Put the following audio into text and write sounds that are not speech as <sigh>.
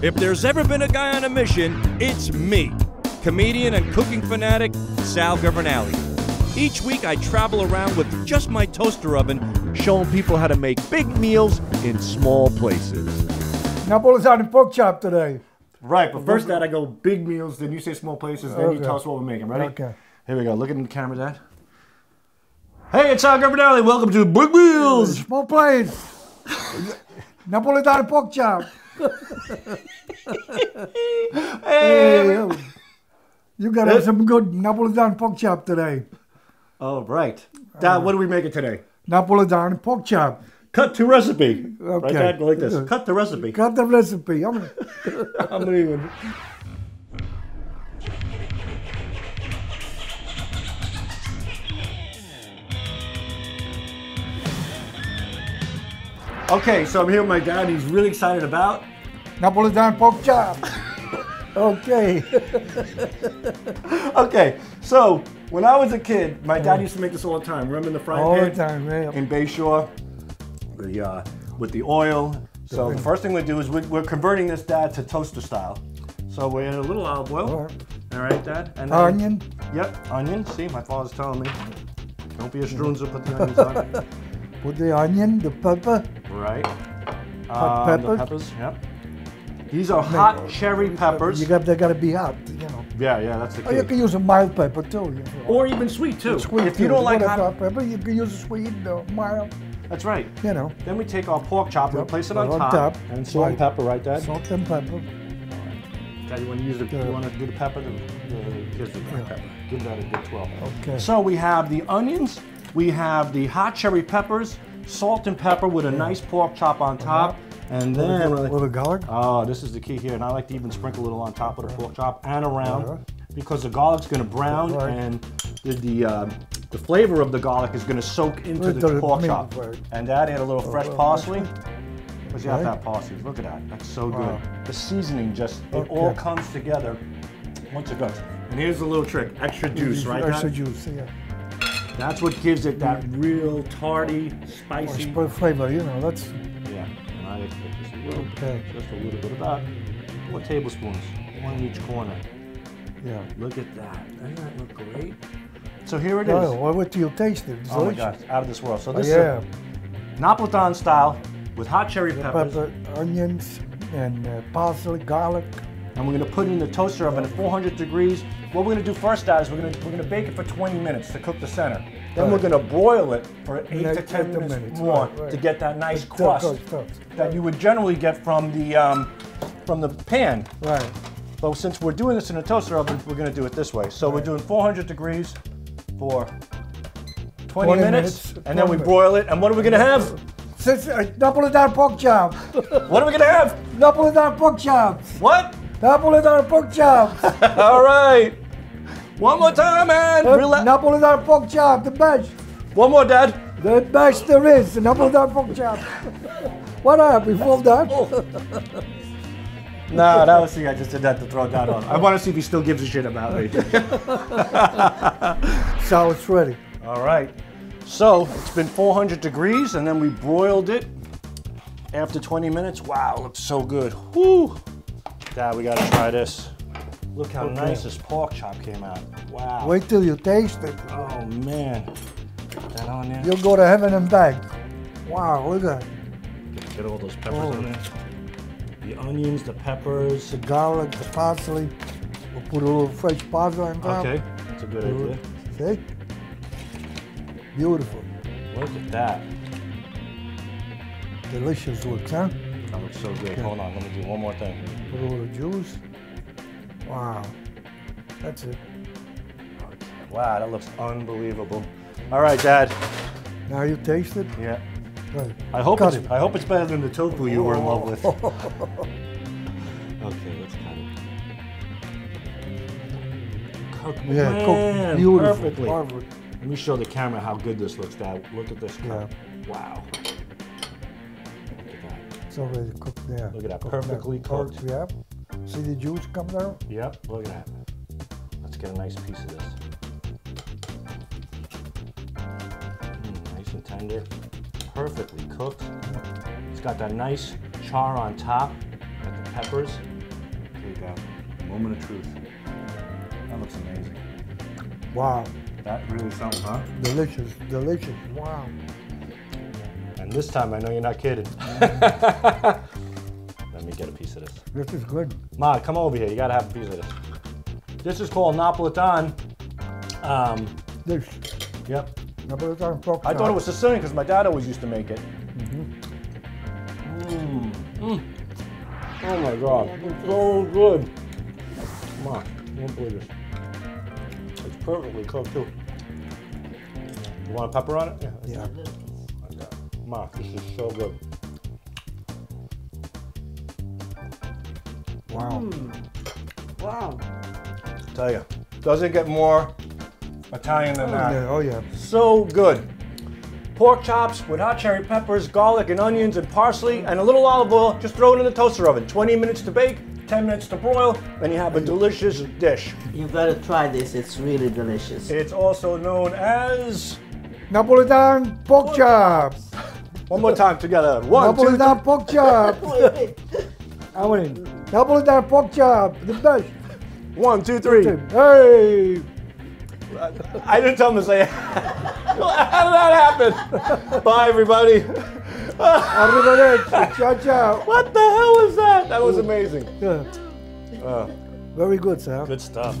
If there's ever been a guy on a mission, it's me, comedian and cooking fanatic Sal Governale. Each week I travel around with just my toaster oven, showing people how to make big meals in small places. Napolitano pork chop today. Right, but first, Dad, I go big meals, then you say small places, then you tell us what we're making. Ready? Okay. Here we go. Look in the camera, Dad. Hey, it's Al Governale. Welcome to Big Meals. Small plate. Napolitano pork chop. Hey. You got to have some good Napolitano pork chop today. All right. Dad, what are we making today? Napolitano pork chop. Cut to recipe. Right, Okay. Dad? Like this. Cut the recipe. Cut the recipe. I'm <laughs> I'm gonna Okay, so I'm here with my dad. He's really excited about. Napolitano pork chop. <laughs> okay. <laughs> Okay, so when I was a kid, my dad used to make this all the time. Remember the frying All pan the time, man. in Bayshore, the uh, with the oil. So the first thing we do is we, we're converting this, Dad, to toaster style. So we add a little olive oil. All right. All right, Dad. And then- Onion. Yep, onion. See, my father's telling me. Don't be a strunzer, put the onions on. <laughs> Put the onion, the pepper. Right. Hot Um, pepper. The peppers, yep. These are hot cherry peppers. You got they got to be hot, you know. Yeah, yeah, that's the Or you can use a mild pepper too. You know. Or even sweet too. Sweet if you don't like Whatever hot, pepper, you can use a sweet or mild. that's right. You know, Then we take our pork chop, Yep, place it on, on top, top. and salt and pepper, right, Dad? salt and pepper. Dad, you want to use the, Yeah. you want to do the pepper? The, the, here's the Yeah. pepper. Give that a good 12. Okay. So we have the onions, we have the hot cherry peppers, salt and pepper with a nice pork chop on top, and then. a little garlic. Oh, this is the key here, and I like to even sprinkle a little on top of the pork chop and around Uh-huh. because the garlic's going to brown Right. and the the, uh, the flavor of the garlic is going to soak into the pork chop. And Dad add a little fresh parsley. Because you have have parsley. Look at that. That's so good. Wow. The seasoning just it Okay. all comes together once it goes. And here's the little trick: extra juice, right? Extra juice, yeah. That's what gives it that real tarty, spicy. Spray flavor, you know, that's Yeah, and I just a little, Okay. just a little bit, about four tablespoons, one in each corner. yeah. Look at that. Doesn't that look great? So here it is. Oh, well, wait till you taste it. It's Oh my delicious. gosh, out of this world. So Oh, this yeah. is Napolitan style with hot cherry peppers, Pepper, onions, and uh, parsley, garlic. And we're gonna put it in the toaster oven at 400 degrees. What we're gonna do first, is we're gonna we're gonna bake it for 20 minutes to cook the center. Then we're gonna broil it for eight Eight to 10 to minutes, minutes, more right, right. to get that nice Tough, crust tough, tough. that you would generally get from the um, from the pan. Right. But since we're doing this in a toaster oven, we're gonna do it this way. So we're doing 400 degrees for 20, 20 minutes, minutes, and then we 20 broil it. And what are we gonna have? Since, Napolitan pork chop. What are we gonna have? Napolitan pork chops. What? Napolitan pork chops. <laughs> All right. One more time, man. Rela- Napolitan pork chop, the best. One more, Dad. The best there is, the Napolitan pork chop. what happened before that? Oh. No, that was the I just did that to throw that on. I want to see if he still gives a shit about me. <laughs> So it's ready. All right. So it's been 400 degrees, and then we broiled it after 20 minutes. Wow, looks so good. Whoo! Dad, we gotta try this. Look how nice this pork chop came out. Wow. Wait till you taste it. Oh man. Put that on there. You'll go to heaven and back. Wow, look at that. Get, get all those peppers Oh. on there. The onions, the peppers. The garlic, the parsley. We'll put a little fresh parsley on top. Okay, that's a good idea. See? Beautiful. Look at that. Delicious looks, huh? That looks so good. Hold on, let me do one more thing. A little juice. Wow. That's it. Wow, that looks unbelievable. All right, Dad. Now you taste it? Yeah. Good. I hope Cut it's it. I hope it's better than the tofu you were in love with. <laughs> okay, let's cut it. Cook Yeah, man, cook beautiful. perfectly. Perfect. Let me show the camera how good this looks, Dad. Look at this cut. Wow. Look at that. It's already cooked there. Look at that, Cooked perfectly now. cooked. Yeah. See the juice come out? Yep, look at that. Let's get a nice piece of this. Mm, nice and tender. Perfectly cooked. It's got that nice char on top. Got the peppers. Here you go. Moment of truth. That looks amazing. Wow. That really something, huh? Delicious. Delicious. Wow. And this time I know you're not kidding. <laughs> Let me get a piece of this. This is good. Ma, come over here. You gotta have a piece of this. This is called Napolitan. Um, This. yep. Napolitan pork I thought it was Sicilian because my dad always used to make it. Mm. Mm. Oh my god, it's so good. Come on, you won't believe this. It's perfectly cooked too. You want a pepper on it? Yeah. Okay. Ma, this is so good. Wow. Hmm. Wow. Tell you, doesn't get more Italian than oh, that. Yeah, oh yeah. So good. Pork chops with hot cherry peppers, garlic and onions and parsley and a little olive oil. Just throw it in the toaster oven. 20 minutes to bake, 10 minutes to broil, and you have a delicious dish. You gotta try this. It's really delicious. It's also known as. Napolitan pork chop. One more time together. One, two, three. Napolitan pork chop. <laughs> I win. Napolitan pork chop. The best. One, two, three. Hey. I didn't tell him to say it. <laughs> How did that happen? Bye, everybody. <laughs> Arrivederci. Ciao, ciao. What the hell was that? That was amazing. Yeah. Uh, Very good, sir. good stuff.